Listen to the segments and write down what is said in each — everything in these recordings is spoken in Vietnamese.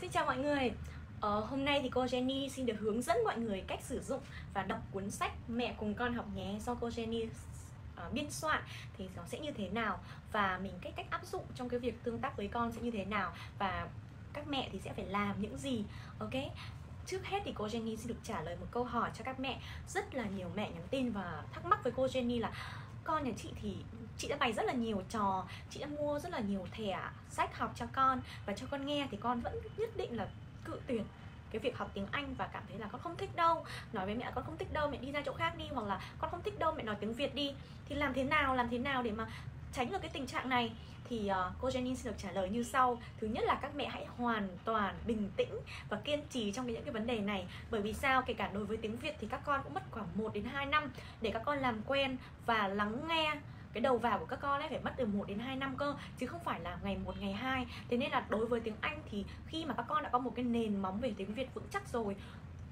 Xin chào mọi người. Ờ, Hôm nay thì cô Jenny xin được hướng dẫn mọi người cách sử dụng và đọc cuốn sách Mẹ cùng con học nhé. Do cô Jenny uh, biên soạn thì nó sẽ như thế nào và mình cách cách áp dụng trong cái việc tương tác với con sẽ như thế nào và các mẹ thì sẽ phải làm những gì. Ok? Trước hết thì cô Jenny xin được trả lời một câu hỏi cho các mẹ. Rất là nhiều mẹ nhắn tin và thắc mắc với cô Jenny là con nhà chị thì chị đã bày rất là nhiều trò, chị đã mua rất là nhiều thẻ sách học cho con và cho con nghe thì con vẫn nhất định là cự tuyệt cái việc học tiếng Anh và cảm thấy là con không thích đâu. Nói với mẹ con không thích đâu, mẹ đi ra chỗ khác đi hoặc là con không thích đâu, mẹ nói tiếng Việt đi. Thì làm thế nào, làm thế nào để mà tránh được cái tình trạng này thì uh, cô Jenny xin được trả lời như sau. Thứ nhất là các mẹ hãy hoàn toàn bình tĩnh và kiên trì trong những cái vấn đề này. Bởi vì sao? Kể cả đối với tiếng Việt thì các con cũng mất khoảng 1 đến 2 năm để các con làm quen và lắng nghe cái đầu vào của các con ấy phải mất từ 1 đến 2 năm cơ chứ không phải là ngày 1 ngày 2 thế nên là đối với tiếng Anh thì khi mà các con đã có một cái nền móng về tiếng Việt vững chắc rồi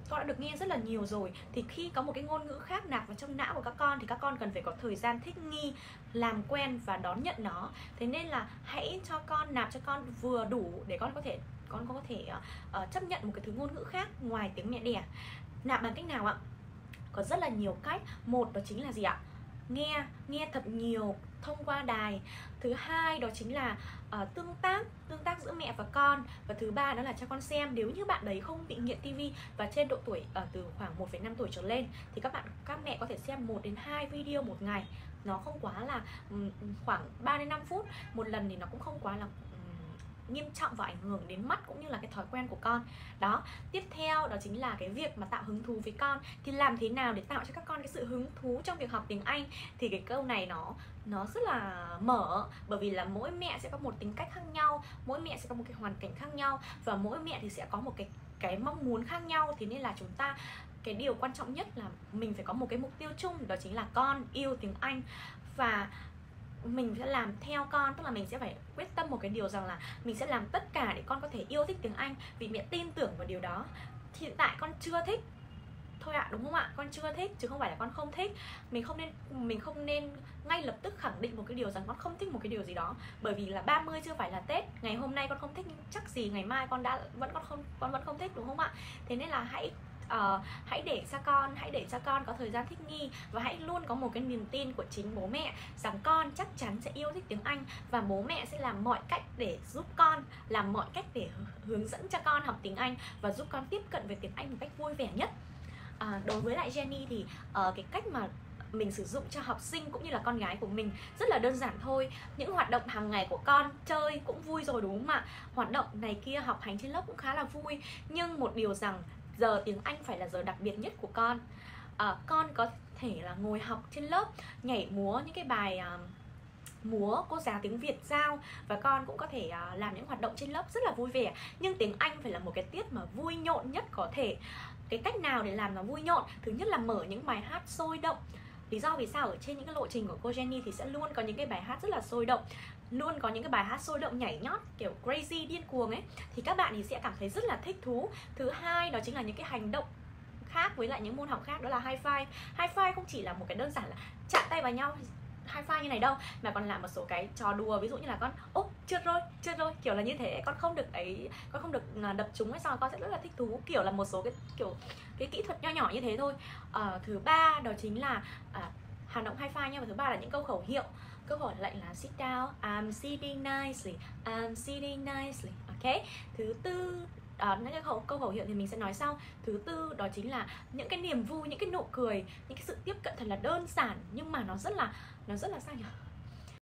con đã được nghe rất là nhiều rồi. Thì khi có một cái ngôn ngữ khác nạp vào trong não của các con thì các con cần phải có thời gian thích nghi làm quen và đón nhận nó. Thế nên là hãy cho con nạp cho con vừa đủ để con có thể con có thể uh, chấp nhận một cái thứ ngôn ngữ khác ngoài tiếng mẹ đẻ. Nạp bằng cách nào ạ? Có rất là nhiều cách. Một đó chính là gì ạ? Nghe nghe thật nhiều thông qua đài. Thứ hai đó chính là uh, tương tác tương tác giữa mẹ và con. Và thứ ba đó là cho con xem nếu như bạn đấy không bị nghiện tivi và trên độ tuổi uh, từ khoảng 1,5 tuổi trở lên thì các bạn các mẹ có thể xem 1 đến 2 video một ngày. Nó không quá là um, khoảng 3 đến 5 phút. Một lần thì nó cũng không quá là nghiêm trọng và ảnh hưởng đến mắt cũng như là cái thói quen của con. Đó, tiếp theo đó chính là cái việc mà tạo hứng thú với con. Thì làm thế nào để tạo cho các con cái sự hứng thú trong việc học tiếng Anh? Thì cái câu này nó nó rất là mở, bởi vì là mỗi mẹ sẽ có một tính cách khác nhau, mỗi mẹ sẽ có một cái hoàn cảnh khác nhau và mỗi mẹ thì sẽ có một cái cái mong muốn khác nhau. Thế nên là chúng ta, cái điều quan trọng nhất là mình phải có một cái mục tiêu chung, đó chính là con yêu tiếng Anh. Và mình sẽ làm theo con tức là mình sẽ phải quyết tâm một cái điều rằng là mình sẽ làm tất cả để con có thể yêu thích tiếng Anh vì mẹ tin tưởng vào điều đó. Hiện tại con chưa thích. Thôi ạ à, đúng không ạ? Con chưa thích chứ không phải là con không thích. Mình không nên mình không nên ngay lập tức khẳng định một cái điều rằng con không thích một cái điều gì đó. Bởi vì là 30 chưa phải là tết ngày hôm nay con không thích chắc gì ngày mai con đã vẫn con không con vẫn không thích đúng không ạ? Thế nên là hãy uh, hãy để cho con hãy để cho con có thời gian thích nghi và hãy luôn có một cái niềm tin của chính bố mẹ rằng con chắc chắn sẽ yêu thích tiếng Anh và bố mẹ sẽ làm mọi cách để giúp con làm mọi cách để hướng dẫn cho con học tiếng Anh và giúp con tiếp cận về tiếng Anh một cách vui vẻ nhất. À, đối với lại Jenny thì uh, cái cách mà mình sử dụng cho học sinh cũng như là con gái của mình rất là đơn giản thôi. Những hoạt động hàng ngày của con chơi cũng vui rồi đúng không ạ? Hoạt động này kia học hành trên lớp cũng khá là vui. Nhưng một điều rằng giờ tiếng Anh phải là giờ đặc biệt nhất của con. À, con có thể là ngồi học trên lớp nhảy múa những cái bài uh, múa cô giáo tiếng Việt giao và con cũng có thể uh, làm những hoạt động trên lớp rất là vui vẻ. Nhưng tiếng Anh phải là một cái tiết mà vui nhộn nhất có thể. Cái cách nào để làm nó vui nhộn? Thứ nhất là mở những bài hát sôi động lý do vì sao ở trên những cái lộ trình của cô Jenny thì sẽ luôn có những cái bài hát rất là sôi động, luôn có những cái bài hát sôi động nhảy nhót, kiểu crazy, điên cuồng ấy, thì các bạn thì sẽ cảm thấy rất là thích thú. Thứ hai, đó chính là những cái hành động khác với lại những môn học khác, đó là high five high five không chỉ là một cái đơn giản là chạm tay vào nhau high five như này đâu, mà còn làm một số cái trò đùa, ví dụ như là con ô trượt rồi trượt rồi kiểu là như thế con không được ấy con không được à, đập chúng ấy sao con sẽ rất là thích thú. Kiểu là một số cái kiểu cái kỹ thuật nho nhỏ như thế thôi. À, thứ ba đó chính là à, hoạt động high five nha. Và thứ ba là những câu khẩu hiệu. Câu hỏi lệnh là sit down I'm sitting nicely I'm sitting nicely. Ok. Thứ tư đó những cái khẩu câu khẩu hiệu thì mình sẽ nói sau. Thứ tư đó chính là những cái niềm vui những cái nụ cười những cái sự tiếp cận thật là đơn giản nhưng mà nó rất là nó rất là sao nhỉ?